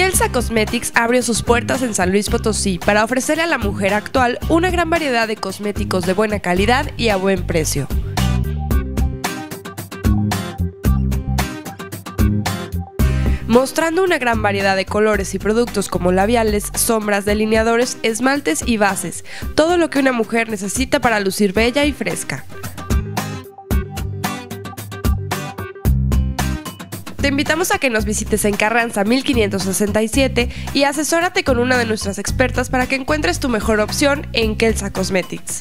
Kelsa Cosmetics abrió sus puertas en San Luis Potosí para ofrecerle a la mujer actual una gran variedad de cosméticos de buena calidad y a buen precio. mostrando una gran variedad de colores y productos como labiales, sombras, delineadores, esmaltes y bases, todo lo que una mujer necesita para lucir bella y fresca. Te invitamos a que nos visites en Carranza 1567 y asesórate con una de nuestras expertas para que encuentres tu mejor opción en Kelsa Cosmetics.